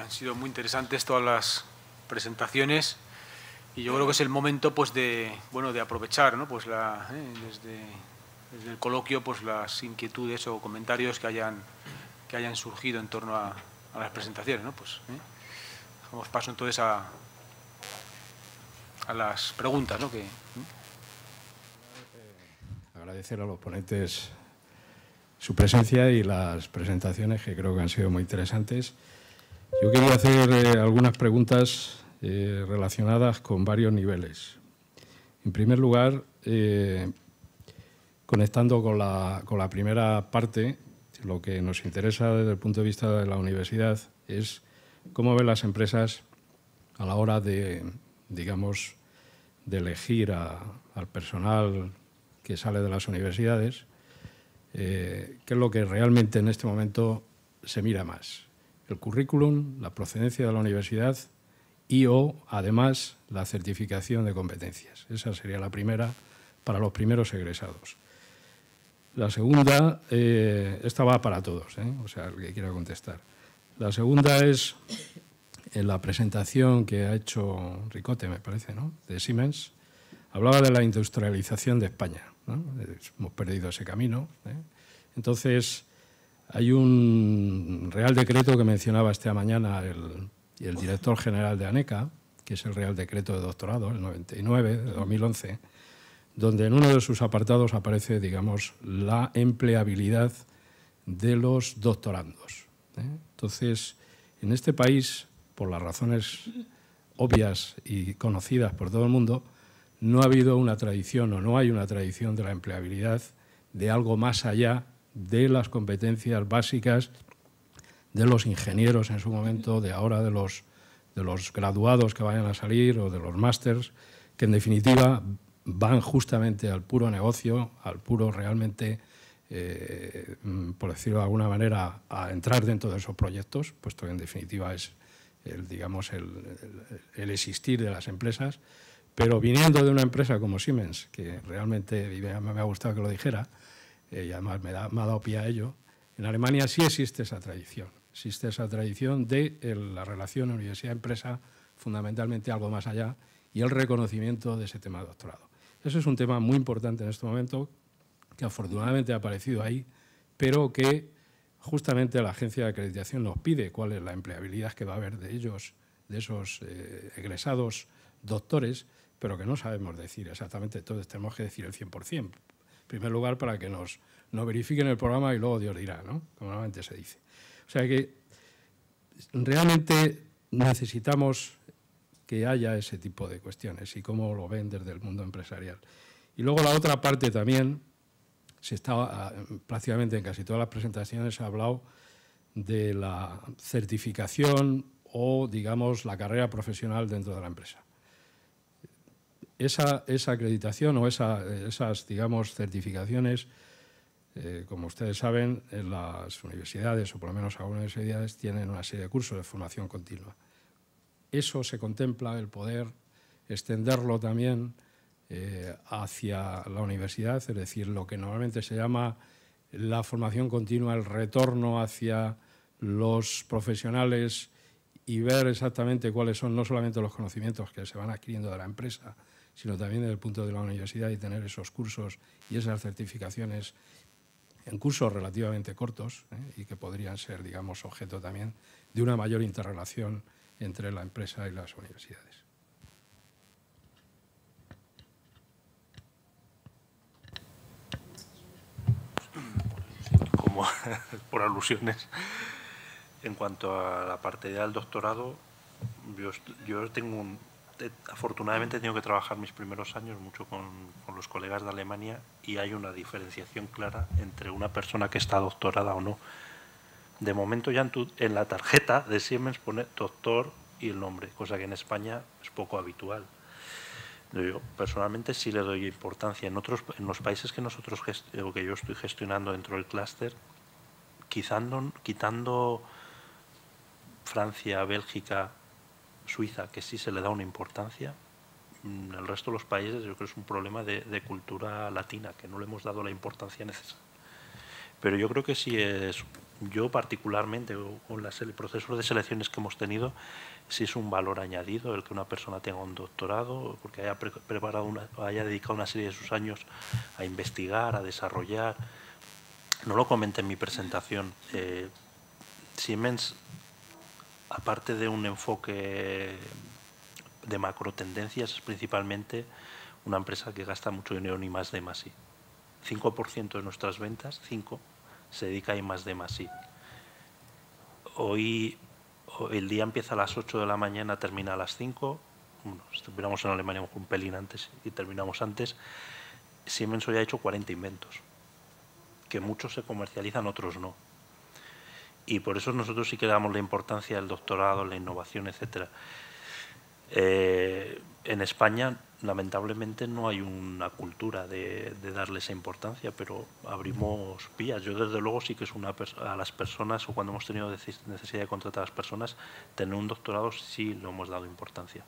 Han sido muy interesantes todas las presentaciones y yo creo que es el momento pues de bueno de aprovechar ¿no? pues la, eh, desde, el coloquio pues las inquietudes o comentarios que hayan que hayan surgido en torno a, las presentaciones ¿no? pues ¿eh? paso entonces a, a las preguntas ¿no? que, ¿eh? agradecer a los ponentes su presencia y las presentaciones que creo que han sido muy interesantes. Yo quería hacer eh, algunas preguntas eh, relacionadas con varios niveles. En primer lugar, eh, conectando con la, con la, primera parte, lo que nos interesa desde el punto de vista de la universidad es cómo ven las empresas a la hora de, digamos, de elegir al personal que sale de las universidades, qué es lo que realmente en este momento se mira más el currículum, la procedencia de la universidad y o, además, la certificación de competencias. Esa sería la primera para los primeros egresados. La segunda, eh, esta va para todos, ¿eh? o sea, el que quiera contestar. La segunda es en la presentación que ha hecho Ricote, me parece, ¿no? de Siemens, hablaba de la industrialización de España. Hemos perdido ese camino. ¿eh? Entonces, hay un Real Decreto que mencionaba esta mañana el, director general de ANECA, que es el Real Decreto de Doctorado, el 99 de 2011, donde en uno de sus apartados aparece, digamos, la empleabilidad de los doctorandos. ¿eh? Entonces, en este país, por las razones obvias y conocidas por todo el mundo, no ha habido una tradición o no hay una tradición de la empleabilidad de algo más allá de las competencias básicas de los ingenieros en su momento, de ahora de los, de los graduados que vayan a salir o de los másters, que en definitiva van justamente al puro negocio, al puro realmente, eh, por decirlo de alguna manera, a entrar dentro de esos proyectos, puesto que en definitiva es el, digamos, el, existir de las empresas. Pero viniendo de una empresa como Siemens, que realmente me ha gustado que lo dijera, eh, y además me, da, ha dado pie a ello, en Alemania sí existe esa tradición. Existe esa tradición de la relación universidad-empresa, fundamentalmente algo más allá, y el reconocimiento de ese tema de doctorado. Eso es un tema muy importante en este momento, que afortunadamente ha aparecido ahí, pero que justamente la agencia de acreditación nos pide cuál es la empleabilidad que va a haber de ellos, de esos eh, egresados doctores, pero que no sabemos decir exactamente, entonces tenemos que decir el 100%, primer lugar para que nos, verifiquen el programa y luego Dios dirá, ¿no? como normalmente se dice. O sea que realmente necesitamos que haya ese tipo de cuestiones y cómo lo ven desde el mundo empresarial. Y luego la otra parte también, se está ah, prácticamente en casi todas las presentaciones se ha hablado de la certificación o, digamos, la carrera profesional dentro de la empresa esa, acreditación o esas, digamos, certificaciones, eh, como ustedes saben, en las universidades, o por lo menos algunas universidades, tienen una serie de cursos de formación continua. Eso se contempla, el poder extenderlo también eh, hacia la universidad, es decir, lo que normalmente se llama la formación continua, el retorno hacia los profesionales y ver exactamente cuáles son no solamente los conocimientos que se van adquiriendo de la empresa, sino también desde el punto de la universidad y tener esos cursos y esas certificaciones en cursos relativamente cortos ¿eh? y que podrían ser, digamos, objeto también de una mayor interrelación entre la empresa y las universidades. Como por alusiones, en cuanto a la parte del doctorado, yo, yo tengo un, afortunadamente he tenido que trabajar mis primeros años mucho con, los colegas de Alemania y hay una diferenciación clara entre una persona que está doctorada o no. De momento ya en, la tarjeta de Siemens pone doctor y el nombre, cosa que en España es poco habitual. Yo personalmente sí le doy importancia. En otros, en los países que nosotros o que yo estoy gestionando dentro del clúster, quitando Francia, Bélgica, Suiza, que sí se le da una importancia, mm, el resto de los países yo creo que es un problema de, cultura latina, que no le hemos dado la importancia necesaria. Pero yo creo que sí es yo particularmente, con las, el proceso de selecciones que hemos tenido, sí es un valor añadido el que una persona tenga un doctorado, porque haya preparado una, haya dedicado una serie de sus años a investigar, a desarrollar. No lo comenté en mi presentación. Eh, Siemens, aparte de un enfoque de macro tendencias, es principalmente una empresa que gasta mucho dinero en I más D más I. 5% de nuestras ventas, 5, se dedica a I más D I. Hoy el día empieza a las 8 de la mañana, termina a las 5. Bueno, estuviéramos en Alemania un pelín antes y terminamos antes. Siemens hoy ha hecho 40 inventos, que muchos se comercializan, otros no. Y por eso nosotros sí que damos la importancia del doctorado, la innovación, etcétera. Eh, en España, lamentablemente, no hay una cultura de, darle esa importancia, pero abrimos vías. Yo, desde luego, sí que es una a las personas, o cuando hemos tenido necesidad de contratar a las personas, tener un doctorado sí lo hemos dado importancia.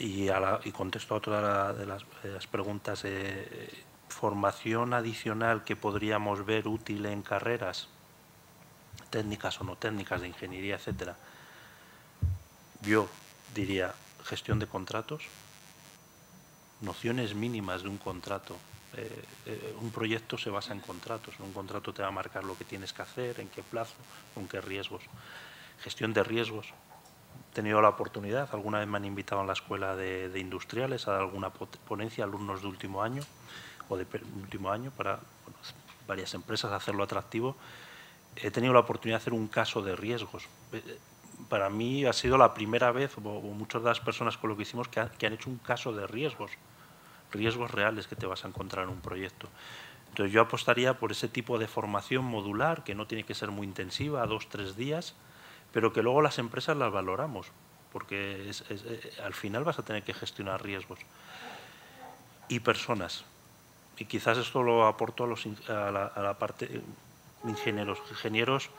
Y, y contesto a otra de las, preguntas. Eh, ¿Formación adicional que podríamos ver útil en carreras? técnicas o no técnicas de ingeniería, etcétera, yo diría gestión de contratos, nociones mínimas de un contrato. Eh, eh, un proyecto se basa en contratos. Un contrato te va a marcar lo que tienes que hacer, en qué plazo, con qué riesgos. Gestión de riesgos. He tenido la oportunidad, alguna vez me han invitado a la escuela de, industriales a dar alguna ponencia, alumnos de último año o de último año para varias empresas hacerlo atractivo. He tenido la oportunidad de hacer un caso de riesgos eh, para mí ha sido la primera vez, o, muchas de las personas con lo que hicimos, que, han hecho un caso de riesgos, riesgos reales que te vas a encontrar en un proyecto. Entonces yo apostaría por ese tipo de formación modular, que no tiene que ser muy intensiva, dos, tres días, pero que luego las empresas las valoramos, porque eh, al final vas a tener que gestionar riesgos. Y personas. Y quizás esto lo aporto a, los, a, la, a la parte eh, ingenieros. Ingenieros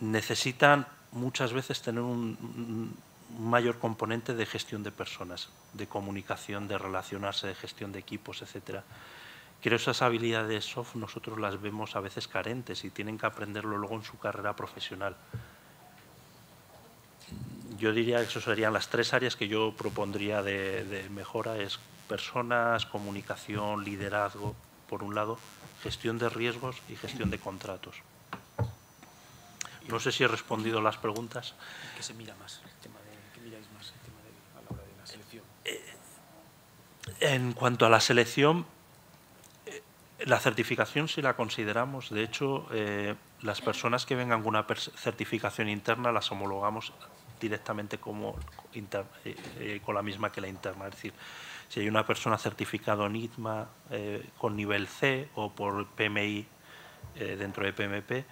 necesitan muchas veces tener un, mayor componente de gestión de personas, de comunicación, de relacionarse, de gestión de equipos, etcétera. Creo que esas habilidades soft nosotros las vemos a veces carentes y tienen que aprenderlo luego en su carrera profesional. Yo diría que eso serían las tres áreas que yo propondría de, de mejora, es personas, comunicación, liderazgo, por un lado, gestión de riesgos y gestión de contratos. No sé si he respondido las preguntas. ¿Qué se mira más? ¿Qué miráis más el tema de, a la hora de la selección? Eh, en cuanto a la selección, eh, la certificación sí la consideramos. De hecho, eh, las personas que vengan con una certificación interna las homologamos directamente como con la misma que la interna. Es decir, si hay una persona certificada en ITMA con nivel C o por PMI dentro de PMP,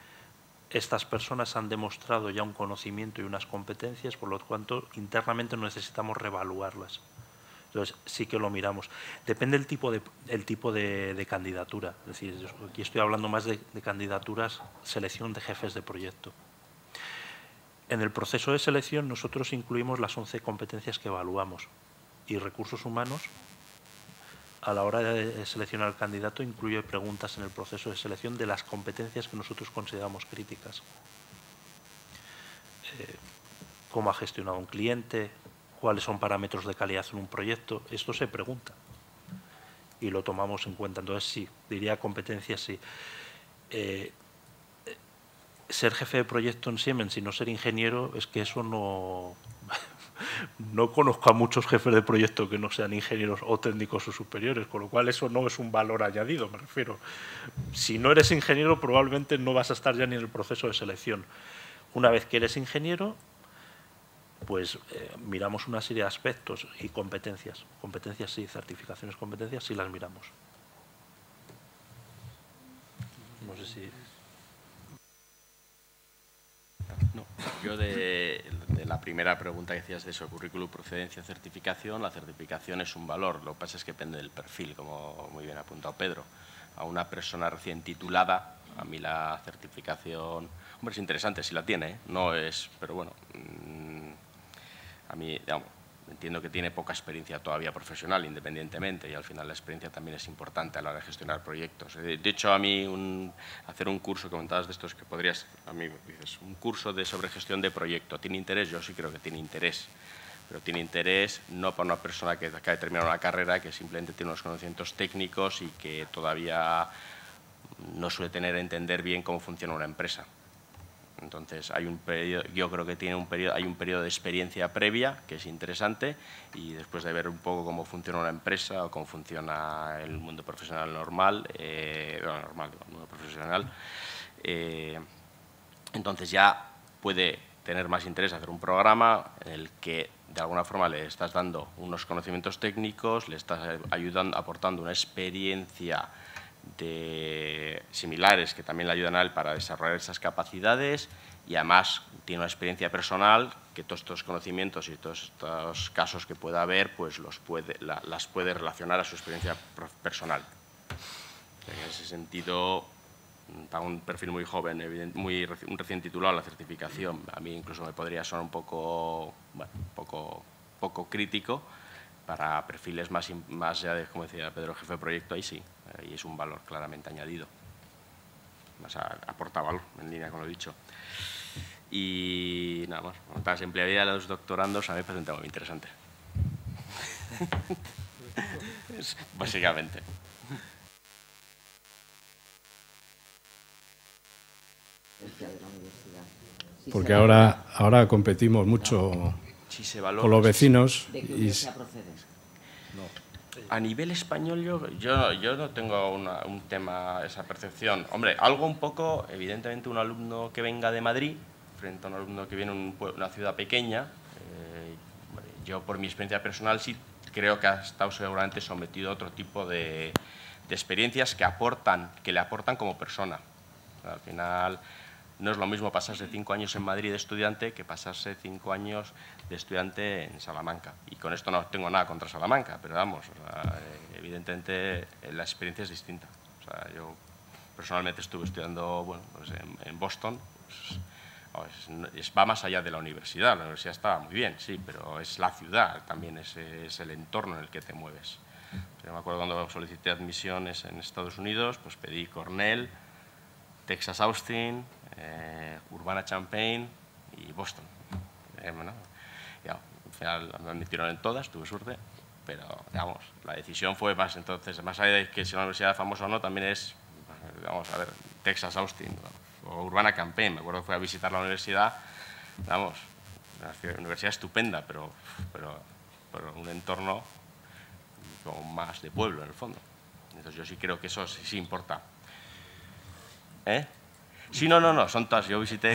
estas personas han demostrado ya un conocimiento y unas competencias, por lo tanto, internamente no necesitamos revaluarlas. Entonces, sí que lo miramos. Depende del tipo de, tipo de, candidatura. Es decir, aquí estoy hablando más de, de candidaturas, selección de jefes de proyecto. En el proceso de selección nosotros incluimos las 11 competencias que evaluamos y recursos humanos a la hora de seleccionar al candidato incluye preguntas en el proceso de selección de las competencias que nosotros consideramos críticas. Eh, cómo ha gestionado un cliente, cuáles son parámetros de calidad en un proyecto, esto se pregunta y lo tomamos en cuenta. Entonces sí, diría competencias sí. Eh, ser jefe de proyecto en Siemens y no ser ingeniero es que eso no, no conozco a muchos jefes de proyecto que no sean ingenieros o técnicos o superiores, con lo cual eso no es un valor añadido, me refiero. Si no eres ingeniero, probablemente no vas a estar ya ni en el proceso de selección. Una vez que eres ingeniero, pues eh, miramos una serie de aspectos y competencias. Competencias sí, certificaciones, competencias sí las miramos. No sé si... No, yo de, la primera pregunta que decías de eso, currículum, procedencia, certificación, la certificación es un valor, lo que pasa es que depende del perfil, como muy bien ha apuntado Pedro. A una persona recién titulada, a mí la certificación, hombre, es interesante si la tiene, ¿eh? no es, pero bueno, mm, a mí, digamos, entiendo que tiene poca experiencia todavía profesional, independientemente, y al final la experiencia también es importante a la hora de gestionar proyectos. Eh, de hecho, a mí hacer un curso, comentabas de estos que podrías, a mí dices, un curso de sobre gestión de proyecto, ¿tiene interés? Yo sí creo que tiene interés, pero tiene interés no para una persona que acaba de terminar una carrera, que simplemente tiene unos conocimientos técnicos y que todavía no suele tener a entender bien cómo funciona una empresa. Entonces, hay un periodo, yo creo que tiene un periodo, hay un periodo de experiencia previa que es interesante y después de ver un poco cómo funciona una empresa o cómo funciona el mundo profesional normal, eh, normal, el mundo profesional, eh, entonces ya puede tener más interés hacer un programa en el que de alguna forma le estás dando unos conocimientos técnicos, le estás ayudando, aportando una experiencia de similares que también le ayudan a él para desarrollar esas capacidades y además tiene una experiencia personal que todos estos conocimientos y todos estos casos que pueda haber pues los puede, las puede relacionar a su experiencia personal. En ese sentido, para un perfil muy joven, muy un recién titulado la certificación, a mí incluso me podría sonar un poco, poco, poco crítico, para perfiles más, más ya de, como decía Pedro, jefe de proyecto, ahí sí, y es un valor claramente añadido. Más aporta valor, en línea con lo dicho. Y nada más, la empleabilidad de los doctorandos a mí me parece un tema muy interesante. Básicamente. Porque ahora, ahora competimos mucho con los vecinos. y, a nivel español yo, yo, yo no tengo un tema, esa percepción. Hombre, algo un poco, evidentemente un alumno que venga de Madrid, frente a un alumno que viene de una ciudad pequeña, eh, yo por mi experiencia personal sí creo que ha estado seguramente sometido a otro tipo de, de experiencias que, aportan, que le aportan como persona. Al final no es lo mismo pasarse cinco años en Madrid de estudiante que pasarse cinco años de estudiante en Salamanca. Y con esto no tengo nada contra Salamanca, pero vamos, eh, evidentemente eh, la experiencia es distinta. yo personalmente estuve estudiando bueno, pues en, Boston, pues, va más allá de la universidad. La universidad estaba muy bien, sí, pero es la ciudad, también es, es el entorno en el que te mueves. Yo me acuerdo cuando solicité admisiones en Estados Unidos, pues pedí Cornell, Texas Austin, eh, Urbana Champaign y Boston. Eh, ya, al final me admitieron en todas, tuve suerte, pero digamos, la decisión fue más entonces, más allá de que sea una universidad famosa o no, también es, vamos a ver, Texas Austin o Urbana Champaign. Me acuerdo que fui a visitar la universidad, vamos, una universidad estupenda, pero, pero, pero un entorno como más de pueblo en el fondo. Entonces yo sí creo que eso sí, sí importa. ¿Eh? Sí, no, no, no, son todas. Yo visité,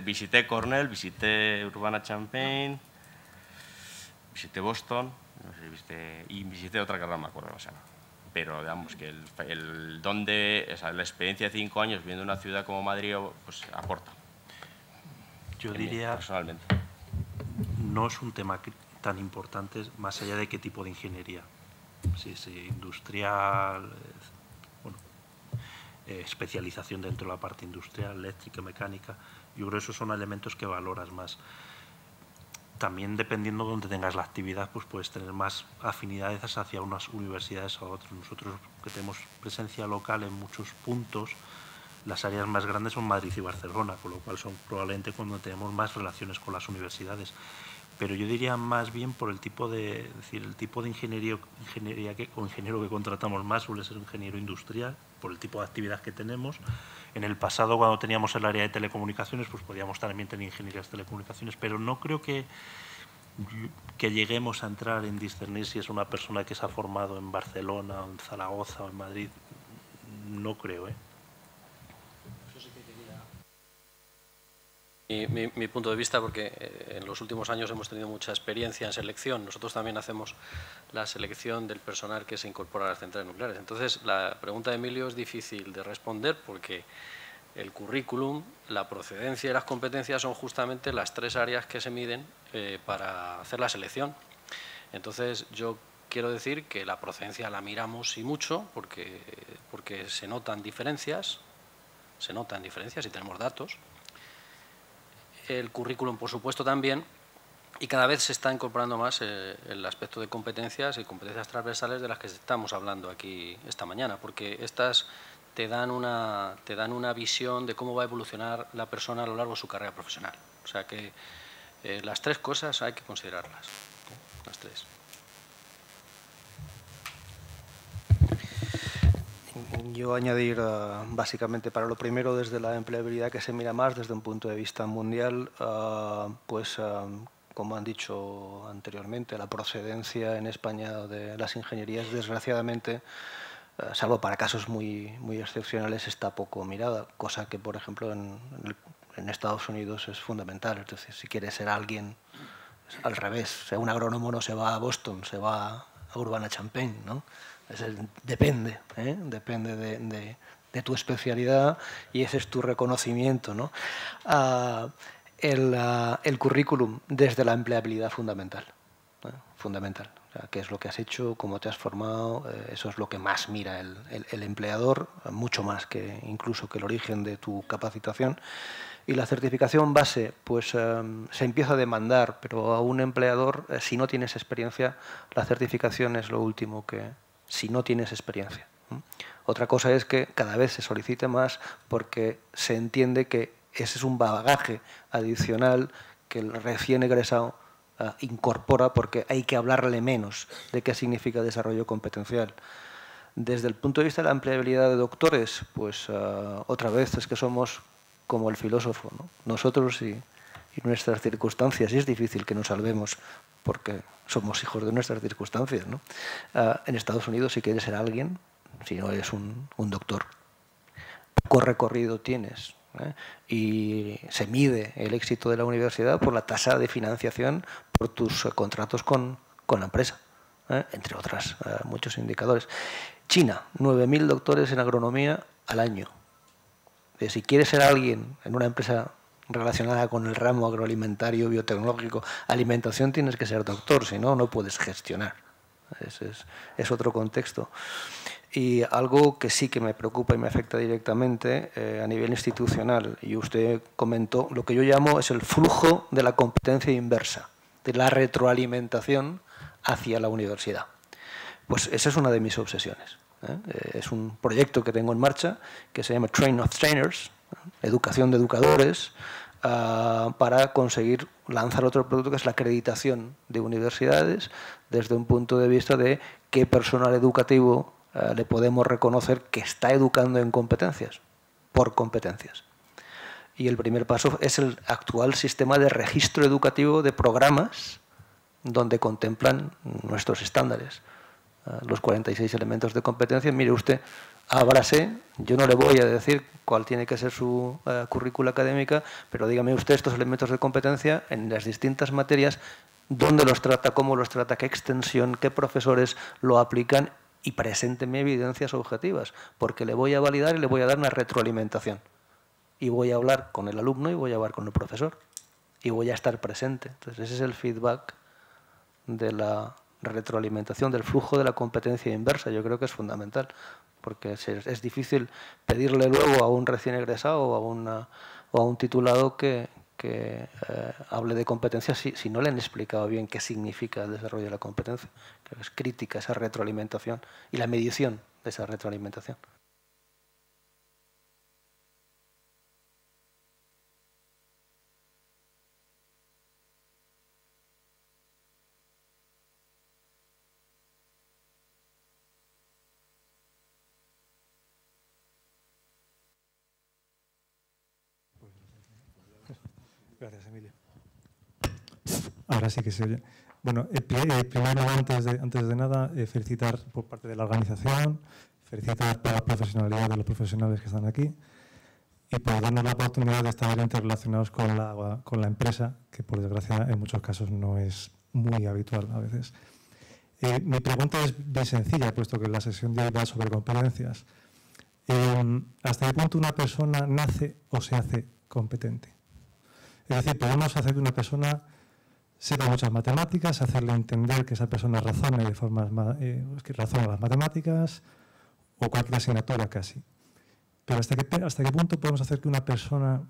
visité, Cornell, visité Urbana Champaign, visité Boston y visité otra que no me acuerdo, o pero digamos que el, el donde, la experiencia de cinco años viendo una ciudad como Madrid, pues aporta. Yo diría, personalmente. no es un tema tan importante más allá de qué tipo de ingeniería. Si es industrial, eh, especialización dentro de la parte industrial, eléctrica, mecánica. Yo creo que esos son elementos que valoras más. También dependiendo de donde tengas la actividad, pues puedes tener más afinidades hacia unas universidades o otras. Nosotros que tenemos presencia local en muchos puntos, las áreas más grandes son Madrid y Barcelona, con lo cual son probablemente cuando tenemos más relaciones con las universidades pero yo diría más bien por el tipo de, decir, el tipo de ingeniería, ingeniería que, o ingeniero que contratamos más suele ser ingeniero industrial, por el tipo de actividad que tenemos. En el pasado, cuando teníamos el área de telecomunicaciones, pues podíamos también tener ingenierías de telecomunicaciones, pero no creo que, que lleguemos a entrar en discernir si es una persona que se ha formado en Barcelona, en Zaragoza o en Madrid. No creo, ¿eh? Mi, punto de vista, porque eh, en los últimos años hemos tenido mucha experiencia en selección. Nosotros también hacemos la selección del personal que se incorpora a las centrales nucleares. Entonces, la pregunta de Emilio es difícil de responder porque el currículum, la procedencia y las competencias son justamente las tres áreas que se miden eh, para hacer la selección. Entonces, yo quiero decir que la procedencia la miramos y mucho porque, porque se notan diferencias, se notan diferencias y tenemos datos el currículum, por supuesto, también, y cada vez se está incorporando más eh, el aspecto de competencias y competencias transversales de las que estamos hablando aquí esta mañana, porque estas te dan una, te dan una visión de cómo va a evolucionar la persona a lo largo de su carrera profesional. O sea que eh, las tres cosas hay que considerarlas, las tres. Yo añadir uh, básicamente para lo primero desde la empleabilidad que se mira más desde un punto de vista mundial, uh, pues uh, como han dicho anteriormente, la procedencia en España de las ingenierías desgraciadamente salvo para casos muy, muy excepcionales, está poco mirada, cosa que, por ejemplo, en, Estados Unidos es fundamental. Es decir, si quieres ser alguien, al revés, un agrónomo no se va a Boston, se va a Urbana-Champaign, ¿no? depende, ¿eh? depende de, de, tu especialidad y ese es tu reconocimiento. ¿no? Ah, el, ah, el, currículum desde la empleabilidad fundamental. ¿eh? Fundamental. qué es lo que has hecho, cómo te has formado, eh, eso es lo que más mira el, el, empleador, mucho más que incluso que el origen de tu capacitación. Y la certificación base, pues se empieza a demandar, pero a un empleador, si no tienes experiencia, la certificación es lo último que, si no tienes experiencia. Otra cosa es que cada vez se solicite más porque se entiende que ese es un bagaje adicional que el recién egresado ah, incorpora porque hay que hablarle menos de qué significa desarrollo competencial. Desde el punto de vista de la empleabilidad de doctores, pues otra vez es que somos como el filósofo, nosotros y, nuestras circunstancias, y es difícil que nos salvemos porque somos hijos de nuestras circunstancias. Ah, en Estados Unidos, si quieres ser alguien, si no eres un, doctor, poco recorrido tienes. ¿eh? Y se mide el éxito de la universidad por la tasa de financiación por tus contratos con, con la empresa, ¿eh? entre otras eh, muchos indicadores. China, 9.000 doctores en agronomía al año. Si quieres ser alguien en una empresa relacionada con el ramo agroalimentario, biotecnológico, alimentación, tienes que ser doctor, si no, no puedes gestionar. Es, es, otro contexto. Y algo que sí que me preocupa y me afecta directamente eh, a nivel institucional, y usted comentó, lo que yo llamo es el flujo de la competencia inversa, de la retroalimentación hacia la universidad. Pues esa es una de mis obsesiones. ¿Eh? Es un proyecto que tengo en marcha que se llama Train of Trainers, educación de educadores, ah, para conseguir lanzar otro producto que es la acreditación de universidades desde un punto de vista de qué personal educativo le podemos reconocer que está educando en competencias, por competencias. Y el primer paso es el actual sistema de registro educativo de programas donde contemplan nuestros estándares. Los 46 elementos de competencia. Mire usted, ábrase, yo no le voy a decir cuál tiene que ser su uh, currícula académica, pero dígame usted estos elementos de competencia en las distintas materias, dónde los trata, cómo los trata, qué extensión, qué profesores lo aplican y presénteme evidencias objetivas, porque le voy a validar y le voy a dar una retroalimentación. Y voy a hablar con el alumno y voy a hablar con el profesor. Y voy a estar presente. Entonces ese es el feedback de la retroalimentación del flujo de la competencia inversa. Yo creo que es fundamental, porque es, difícil pedirle luego a un recién egresado o a, o a un titulado que, que eh, hable de competencia si, si, no le han explicado bien qué significa el desarrollo de la competencia. Creo que es crítica esa retroalimentación y la medición de esa retroalimentación. Ahora sí que se oye. Bueno, eh, eh, primero, antes de, antes de nada, eh, felicitar por parte de la organización, felicitar por la profesionalidad de los profesionales que están aquí y por darnos la oportunidad de estar interrelacionados con la, con la empresa, que por desgracia en muchos casos no es muy habitual a veces. mi pregunta es bien sencilla, puesto que la sesión de hoy va sobre competencias. ¿Hasta qué punto una persona nace o se hace competente? Es decir, podemos hacer que una persona sepa muchas matemáticas, hacerle entender que esa persona razone de formas eh, razona las matemáticas o cualquier asignatura casi. Pero ¿hasta qué, ¿hasta qué punto podemos hacer que una persona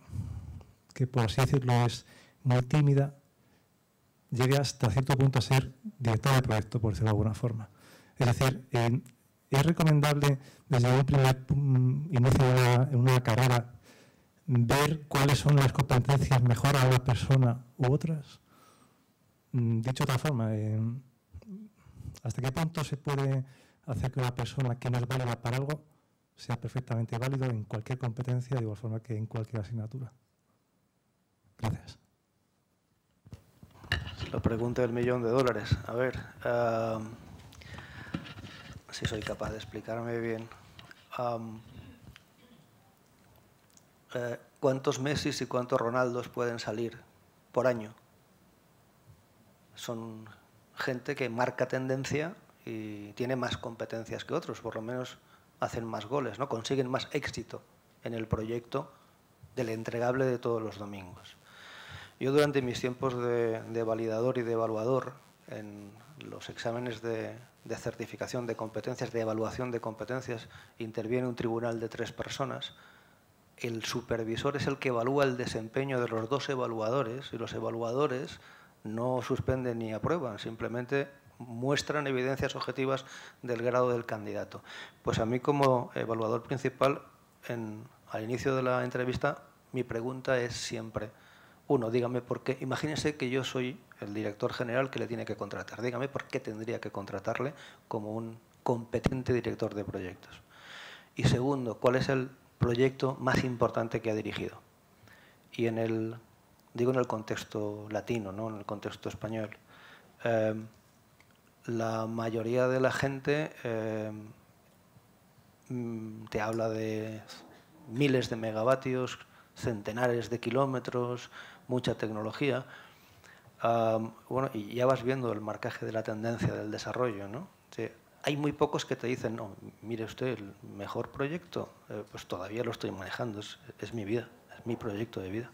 que, por así decirlo, es muy tímida, llegue hasta cierto punto a ser director de proyecto, por decirlo de alguna forma. Es decir, es recomendable desde un primer inicio de una, carrera ver cuáles son las competencias mejor a una persona u otras. Mm, dicho de otra forma, ¿hasta qué punto se puede hacer que una persona que no es válida para algo sea perfectamente válido en cualquier competencia, de igual forma que en cualquier asignatura? Gracias. La pregunta del millón de dólares. A ver, si soy capaz de explicarme bien. Eh, ¿Cuántos Messi y cuántos Ronaldos pueden salir por año? Son gente que marca tendencia y tiene más competencias que otros, por lo menos hacen más goles, ¿no? consiguen más éxito en el proyecto del entregable de todos los domingos. Yo durante mis tiempos de, validador y de evaluador en los exámenes de, certificación de competencias, de evaluación de competencias, interviene un tribunal de tres personas. El supervisor es el que evalúa el desempeño de los dos evaluadores y los evaluadores no suspenden ni aprueban, simplemente muestran evidencias objetivas del grado del candidato. Pues a mí como evaluador principal, al inicio de la entrevista, mi pregunta es siempre, uno, dígame por qué. Imagínese que yo soy el director general que le tiene que contratar. Dígame por qué tendría que contratarle como un competente director de proyectos. Y segundo, ¿cuál es el proyecto más importante que ha dirigido? Y en el, digo en el contexto latino, ¿no? en el contexto español, eh, la mayoría de la gente eh, mm, te habla de miles de megavatios, centenares de kilómetros, mucha tecnología. bueno, y ya vas viendo el marcaje de la tendencia del desarrollo, ¿no? Hay muy pocos que te dicen, no, mire usted, el mejor proyecto, eh, pues todavía lo estoy manejando, es, es, mi vida, es mi proyecto de vida.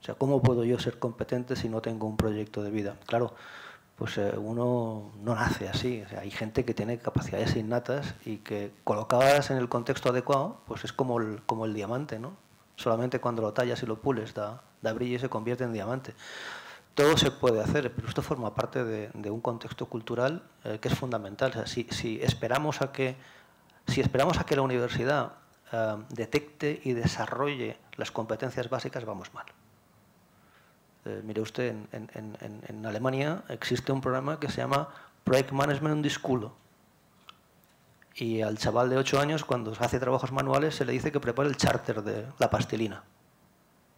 O sea, ¿cómo puedo yo ser competente si no tengo un proyecto de vida? Claro, pues eh, uno no nace así. Hay gente que tiene capacidades innatas y que colocadas en el contexto adecuado, pues es como el, como el diamante, ¿no? Solamente cuando lo tallas y lo pules da, da brillo y se convierte en diamante. Todo se puede hacer, pero esto forma parte de, un contexto cultural eh, que es fundamental. si, esperamos a que, si esperamos a que la universidad eh, detecte y desarrolle las competencias básicas, vamos mal. Eh, mire usted, en, Alemania existe un programa que se llama Project Management the School, y al chaval de 8 años, cuando hace trabajos manuales, se le dice que prepare el charter de la pastilina.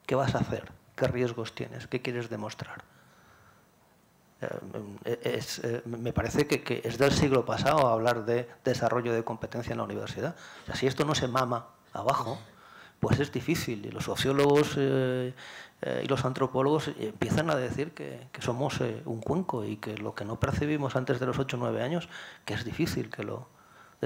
¿Qué vas a hacer? ¿Qué riesgos tienes? ¿Qué quieres demostrar? Eh, eh, me parece que, es del siglo pasado hablar de desarrollo de competencia en la universidad. si esto no se mama abajo, pues es difícil. Y los sociólogos eh, y los antropólogos empiezan a decir que, que somos un cuenco y que lo que no percibimos antes de los 8 o 9 años, que es difícil que lo,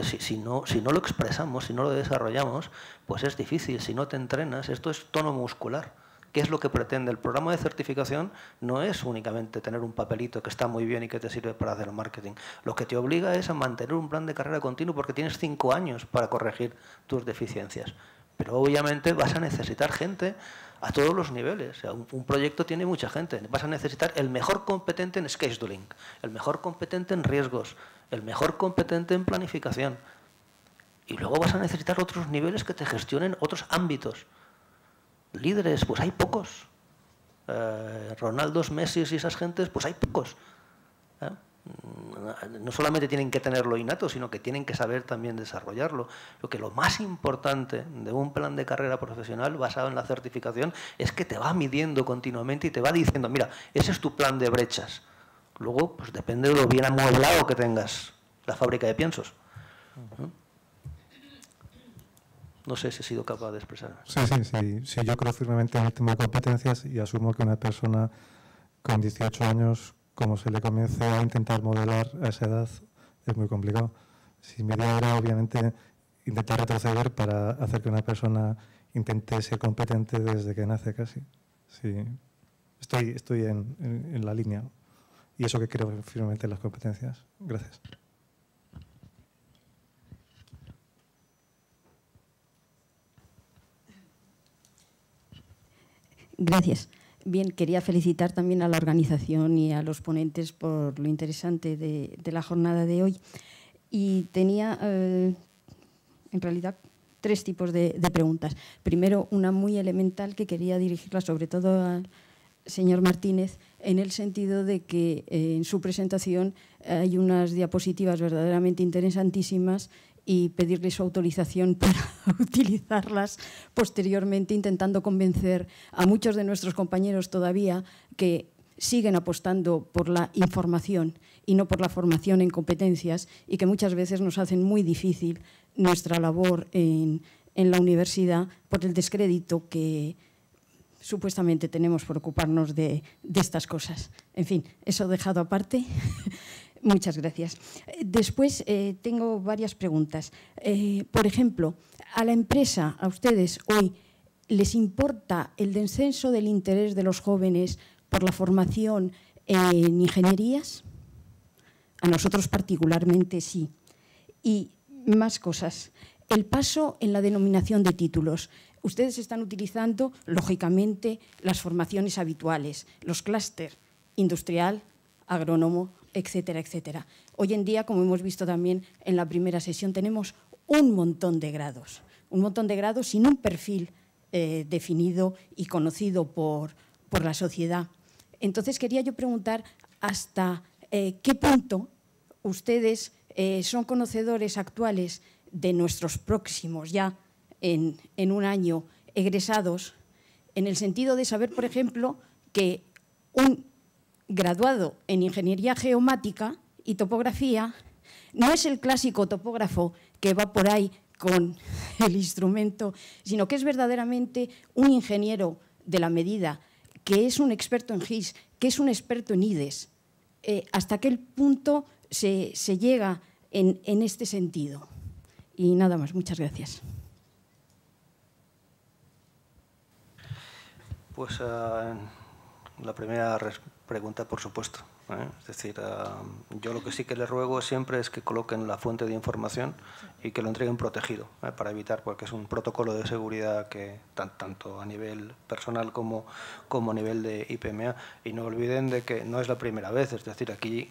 si, no, si no lo expresamos, si no lo desarrollamos, pues es difícil. Si no te entrenas, esto es tono muscular. ¿Qué es lo que pretende? El programa de certificación no es únicamente tener un papelito que está muy bien y que te sirve para hacer marketing. Lo que te obliga es a mantener un plan de carrera continuo porque tienes cinco años para corregir tus deficiencias. Pero obviamente vas a necesitar gente a todos los niveles. un, un, proyecto tiene mucha gente. Vas a necesitar el mejor competente en scheduling, el mejor competente en riesgos, el mejor competente en planificación. Y luego vas a necesitar otros niveles que te gestionen otros ámbitos. Líderes, pues hay pocos. Eh, Ronaldos, Messi y esas gentes, pues hay pocos. ¿eh? No solamente tienen que tenerlo innato, sino que tienen que saber también desarrollarlo. Lo que lo más importante de un plan de carrera profesional basado en la certificación es que te va midiendo continuamente y te va diciendo, mira, ese es tu plan de brechas Luego, pues depende de lo bien amueblado que tengas la fábrica de piensos. ¿No? sé si he sido capaz de expresar. Sí, sí, sí, Yo creo firmemente en el tema de competencias y asumo que una persona con 18 años, como se le comience a intentar modelar a esa edad, es muy complicado. Si idea era, obviamente, intentar retroceder para hacer que una persona intente ser competente desde que nace casi. Sí, estoy, estoy en, en la línea y eso que creo firmemente en las competencias. Gracias. Gracias. Bien, quería felicitar también a la organización y a los ponentes por lo interesante de, la jornada de hoy. Y tenía, eh, en realidad, tres tipos de, preguntas. Primero, una muy elemental que quería dirigirla sobre todo al señor Martínez, en el sentido de que eh, en su presentación hay unas diapositivas verdaderamente interesantísimas y pedirle su autorización para utilizarlas posteriormente, intentando convencer a muchos de nuestros compañeros todavía que siguen apostando por la información y no por la formación en competencias y que muchas veces nos hacen muy difícil nuestra labor en, la universidad por el descrédito que supuestamente tenemos por ocuparnos de, de estas cosas. En fin, eso dejado aparte. Muchas gracias. Después eh, tengo varias preguntas. Eh, por ejemplo, a la empresa, a ustedes hoy, ¿les importa el descenso del interés de los jóvenes por la formación en ingenierías? A nosotros particularmente sí. Y más cosas. El paso en la denominación de títulos. Ustedes están utilizando, lógicamente, las formaciones habituales, los clúster industrial, agrónomo, etcétera, etcétera. Hoy en día, como hemos visto también en la primera sesión, tenemos un montón de grados, un montón de grados sin un perfil eh, definido y conocido por, por, la sociedad. Entonces quería yo preguntar hasta eh, qué punto ustedes eh, son conocedores actuales de nuestros próximos ya en, en un año egresados, en el sentido de saber, por ejemplo, que un graduado en Ingeniería Geomática y Topografía, no es el clásico topógrafo que va por ahí con el instrumento, sino que es verdaderamente un ingeniero de la medida, que es un experto en GIS, que es un experto en IDES. Eh, ¿Hasta qué punto se, llega en, este sentido? Y nada más, muchas gracias. Pues uh, la primera pregunta, por supuesto. ¿eh? Es decir, ah, yo lo que sí que le ruego siempre es que coloquen la fuente de información y que lo entreguen protegido, ¿eh? para evitar, porque es un protocolo de seguridad que tanto a nivel personal como, como a nivel de IPMA. Y no olviden de que no es la primera vez, es decir, aquí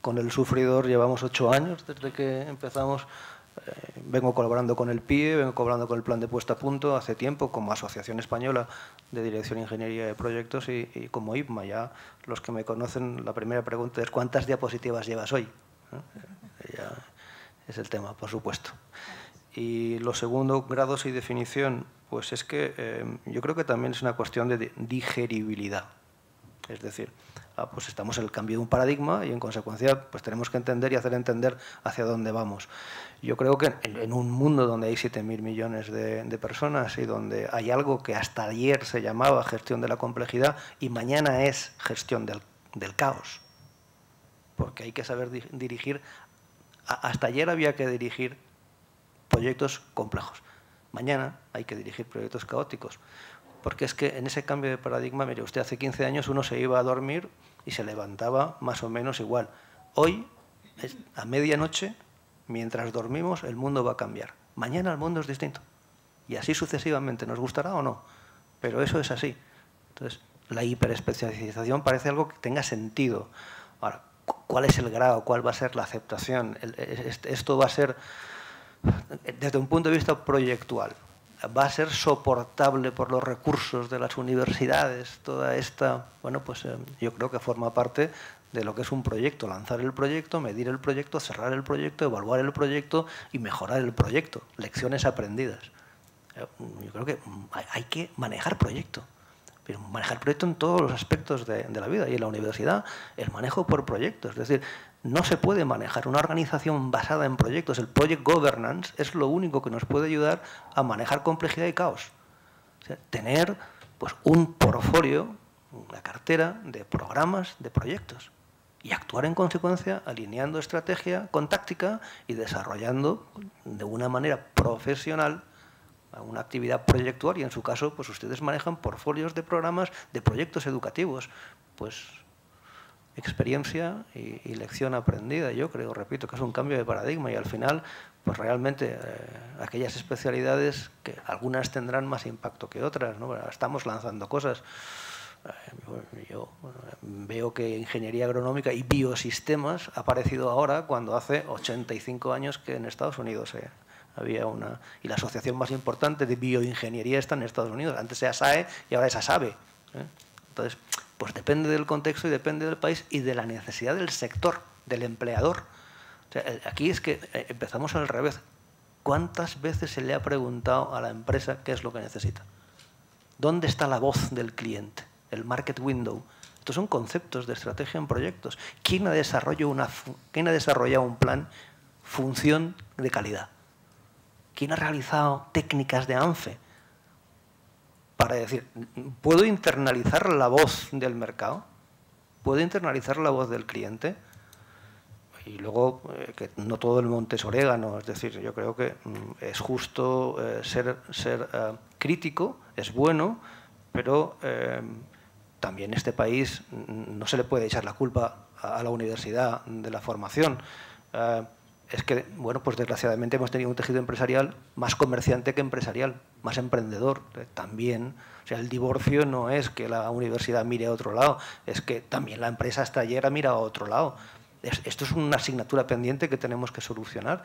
con el sufridor llevamos ocho años desde que empezamos vengo colaborando con el PIE, vengo colaborando con el plan de puesta a punto hace tiempo como Asociación Española de Dirección e Ingeniería de Proyectos y, como IPMA. Ya los que me conocen, la primera pregunta es ¿cuántas diapositivas llevas hoy? ¿Eh? Es el tema, por supuesto. Y lo segundo, grados y definición, pues es que eh, yo creo que también es una cuestión de digeribilidad. Es decir, ah, pues estamos en el cambio de un paradigma y en consecuencia pues tenemos que entender y hacer entender hacia dónde vamos. Yo creo que en, un mundo donde hay 7.000 millones de, personas y donde hay algo que hasta ayer se llamaba gestión de la complejidad y mañana es gestión del, caos, porque hay que saber dirigir, hasta ayer había que dirigir proyectos complejos, mañana hay que dirigir proyectos caóticos, porque es que en ese cambio de paradigma, mire, usted hace 15 años uno se iba a dormir y se levantaba más o menos igual. Hoy, a medianoche, mientras dormimos, el mundo va a cambiar. Mañana el mundo es distinto. Y así sucesivamente, nos gustará o no, pero eso es así. Entonces, la hiperespecialización parece algo que tenga sentido. Ahora, ¿cuál es el grado? ¿Cuál va a ser la aceptación? Esto va a ser, desde un punto de vista proyectual, va a ser soportable por los recursos de las universidades, toda esta, bueno, pues eh, yo creo que forma parte de lo que es un proyecto, lanzar el proyecto, medir el proyecto, cerrar el proyecto, evaluar el proyecto y mejorar el proyecto, lecciones aprendidas. Eh, yo creo que hay que manejar proyecto, pero manejar proyecto en todos los aspectos de, la vida. Y en la universidad el manejo por proyectos, es decir, no se puede manejar una organización basada en proyectos, el project governance es lo único que nos puede ayudar a manejar complejidad y caos. tener pues un portfolio, una cartera de programas, de proyectos y actuar en consecuencia alineando estrategia con táctica y desarrollando de una manera profesional una actividad proyectual y en su caso pues ustedes manejan portfolios de programas de proyectos educativos pues experiencia y, lección aprendida yo creo repito que es un cambio de paradigma y al final pues realmente eh, aquellas especialidades que algunas tendrán más impacto que otras ¿no? estamos lanzando cosas yo veo que ingeniería agronómica y biosistemas ha aparecido ahora cuando hace 85 años que en Estados Unidos había una... Y la asociación más importante de bioingeniería está en Estados Unidos. Antes era SAE y ahora es ASABE. ¿eh? Entonces, pues depende del contexto y depende del país y de la necesidad del sector, del empleador. aquí es que eh, empezamos al revés. ¿Cuántas veces se le ha preguntado a la empresa qué es lo que necesita? ¿Dónde está la voz del cliente? El market window. Estos son conceptos de estrategia en proyectos. ¿Quién ha desarrollado, una, quién ha desarrollado un plan función de calidad? ¿Quién ha realizado técnicas de ANFE? Para decir, ¿puedo internalizar la voz del mercado? ¿Puedo internalizar la voz del cliente? y luego eh, que no todo el monte es orégano, es decir, yo creo que mm, es justo eh, ser, ser eh, crítico, es bueno, pero también este país no se le puede echar la culpa a, la universidad de la formación. es que, bueno, pues desgraciadamente hemos tenido un tejido empresarial más comerciante que empresarial, más emprendedor también. O sea, el divorcio no es que la universidad mire a otro lado, es que también la empresa ha mirado a otro lado esto es una asignatura pendiente que tenemos que solucionar.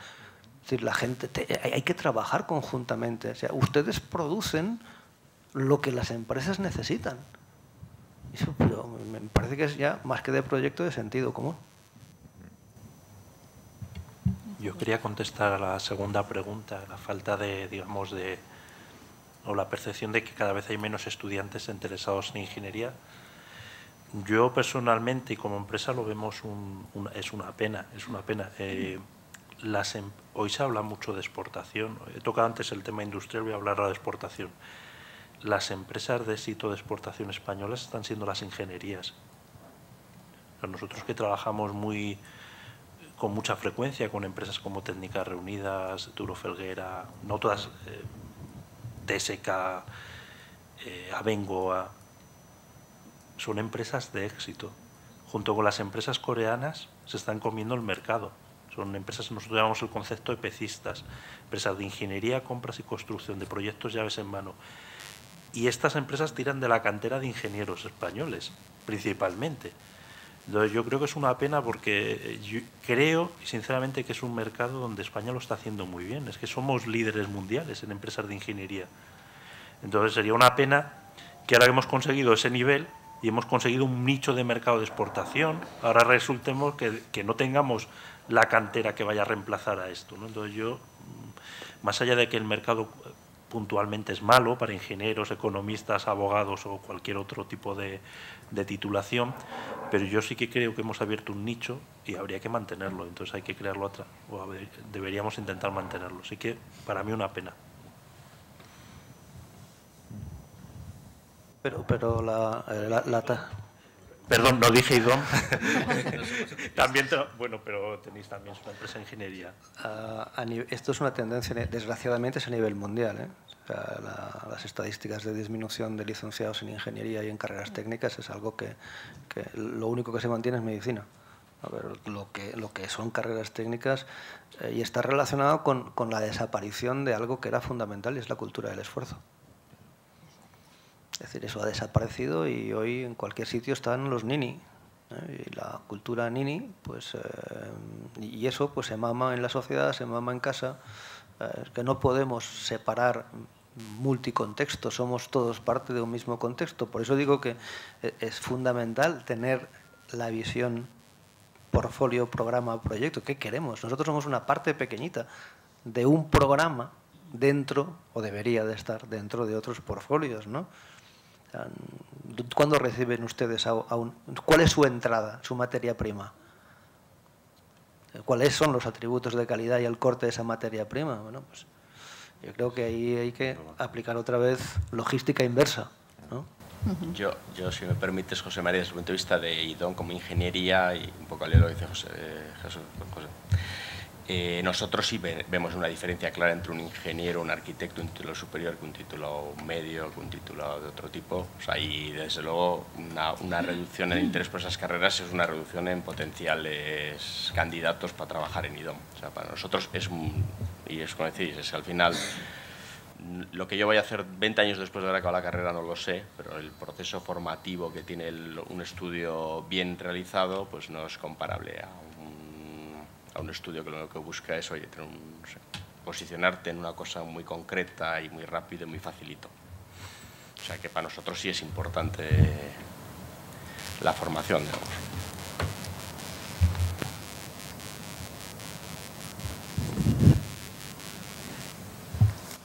Es decir, la gente, hay que trabajar conjuntamente. O sea, ustedes producen lo que las empresas necesitan. Eso, pero me parece que es ya más que de proyecto de sentido común. Yo quería contestar a la segunda pregunta, la falta de, digamos, de, o la percepción de que cada vez hay menos estudiantes interesados en ingeniería. Yo personalmente y como empresa lo vemos es una pena, es una pena. Eh, em, hoy se habla mucho de exportación. He tocado antes el tema industrial, voy a hablar ahora de exportación. Las empresas de éxito de exportación españolas están siendo las ingenierías. Nosotros que trabajamos muy con mucha frecuencia con empresas como Técnicas Reunidas, Duro Felguera, no todas, eh, TSK, eh, Abengoa, son empresas de éxito. Junto con las empresas coreanas se están comiendo el mercado. Son empresas, nosotros llamamos el concepto de pecistas, empresas de ingeniería, compras y construcción de proyectos llaves en mano. Y estas empresas tiran de la cantera de ingenieros españoles, principalmente. Entonces yo creo que es una pena porque yo creo, sinceramente, que es un mercado donde España lo está haciendo muy bien. Es que somos líderes mundiales en empresas de ingeniería. Entonces sería una pena que ahora que hemos conseguido ese nivel, y hemos conseguido un nicho de mercado de exportación, ahora resultemos que, no tengamos la cantera que vaya a reemplazar a esto. Entonces yo, mm, más allá de que el mercado puntualmente es malo para ingenieros, economistas, abogados o cualquier otro tipo de, de, titulación, pero yo sí que creo que hemos abierto un nicho y habría que mantenerlo, entonces hay que crearlo otra, o deberíamos intentar mantenerlo. Así que para mí una pena. Pero, pero la, eh, la, Perdón, no dije IDOM. también, bueno, pero tenéis también una empresa de ingeniería. Ah, esto es una tendencia, desgraciadamente, es a nivel mundial. ¿eh? Las estadísticas de disminución de licenciados en ingeniería y en carreras técnicas es algo que, que lo único que se mantiene es medicina. A ver, lo, que, lo que son carreras técnicas eh, y está relacionado con, con la desaparición de algo que era fundamental y es la cultura del esfuerzo. Es decir, eso ha desaparecido y hoy en cualquier sitio están los nini. ¿eh? Y la cultura nini, pues, eh, y eso pues se mama en la sociedad, se mama en casa. Eh, que no podemos separar multicontextos, somos todos parte de un mismo contexto. Por eso digo que es fundamental tener la visión portfolio, programa, proyecto. ¿Qué queremos? Nosotros somos una parte pequeñita de un programa dentro, o debería de estar dentro de otros portfolios, ¿no? ¿Cuándo reciben ustedes a, cuál es su entrada, su materia prima? ¿Cuáles son los atributos de calidad y el corte de esa materia prima? Bueno, pues yo creo que ahí hay que aplicar otra vez logística inversa. Yo, yo, si me permites, José María, desde el punto de vista de IDON como ingeniería, y un poco al lo que dice José, José eh, nosotros sí vemos una diferencia clara entre un ingeniero, un arquitecto, un título superior que un título medio, que un título de otro tipo. O sea, y desde luego una, reducción en interés por esas carreras es una reducción en potenciales candidatos para trabajar en IDOM. O sea, para nosotros es, y es como decís, es al final lo que yo voy a hacer 20 años después de haber acabado la carrera no lo sé, pero el proceso formativo que tiene un estudio bien realizado pues no es comparable a un, a un estudio que lo que busca es oye, tener un, posicionarte en una cosa muy concreta y muy rápido y muy facilito. O sea que para nosotros sí es importante la formación, digamos.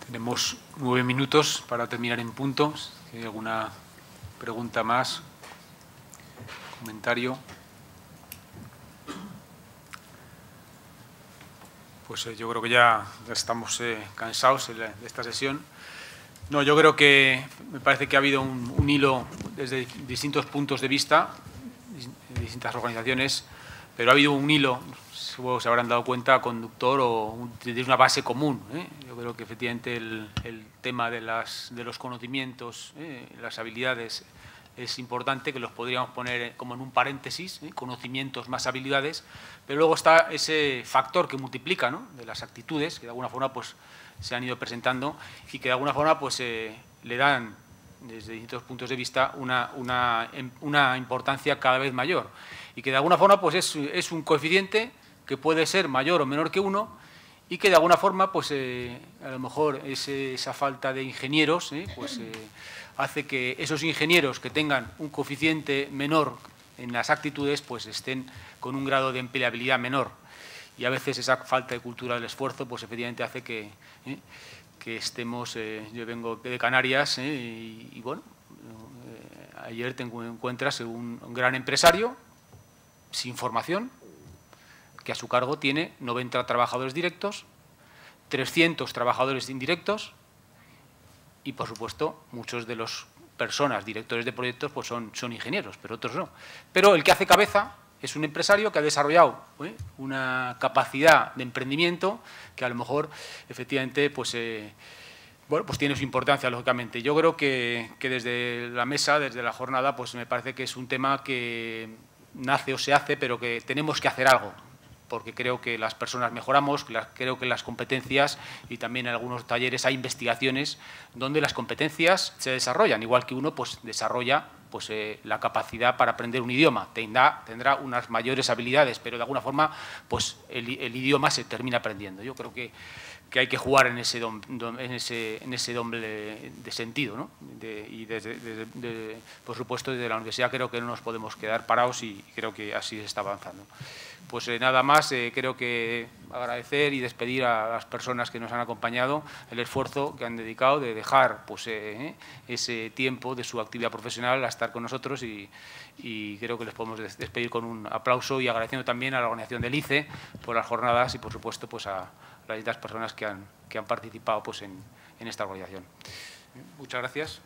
Tenemos nueve minutos para terminar en punto. Si hay alguna pregunta más, comentario. Pues eh, yo creo que ya estamos eh, cansados de esta sesión. No, yo creo que me parece que ha habido un, hilo desde distintos puntos de vista, distintas organizaciones, pero ha habido un hilo se habrán dado cuenta, conductor o de una base común. ¿eh? Yo creo que efectivamente el, tema de, los conocimientos, ¿eh? las habilidades, es importante, que los podríamos poner como en un paréntesis, ¿eh? conocimientos más habilidades, pero luego está ese factor que multiplica, ¿no? de las actitudes, que de alguna forma pues, se han ido presentando y que de alguna forma pues, le dan desde distintos puntos de vista una, una, una, importancia cada vez mayor y que de alguna forma pues es, es un coeficiente que puede ser mayor o menor que uno y que de alguna forma, pues eh, a lo mejor esa falta de ingenieros eh, pues, eh, hace que esos ingenieros que tengan un coeficiente menor en las actitudes, pues estén con un grado de empleabilidad menor. Y a veces esa falta de cultura del esfuerzo, pues efectivamente hace que, que estemos, yo vengo de Canarias y, y, bueno, ayer te encuentras un, un gran empresario sin formación, que a su cargo tiene 90 trabajadores directos, 300 trabajadores indirectos y, por supuesto, muchos de los personas, directores de proyectos, pues son, son ingenieros, pero otros no. Pero el que hace cabeza es un empresario que ha desarrollado ¿eh? una capacidad de emprendimiento que a lo mejor, efectivamente, pues... Eh, bueno, pues tiene su importancia, lógicamente. Yo creo que, que, desde la mesa, desde la jornada, pues me parece que es un tema que nace o se hace, pero que tenemos que hacer algo porque creo que las personas mejoramos, creo que las competencias y también en algunos talleres hay investigaciones donde las competencias se desarrollan, igual que uno pues, desarrolla pues, eh, la capacidad para aprender un idioma, tendrá, tendrá unas mayores habilidades, pero de alguna forma pues, el, idioma se termina aprendiendo. Yo creo que, que hay que jugar en ese, en ese, en ese doble de sentido. ¿no? y por supuesto, desde la universidad creo que no nos podemos quedar parados y creo que así se está avanzando pues eh, nada más, eh, creo que agradecer y despedir a las personas que nos han acompañado el esfuerzo que han dedicado de dejar pues, eh, ese tiempo de su actividad profesional a estar con nosotros y, creo que les podemos despedir con un aplauso y agradeciendo también a la organización del ICE por las jornadas y, por supuesto, pues a las distintas personas que han, que han participado pues, en, en esta organización. Muchas gracias.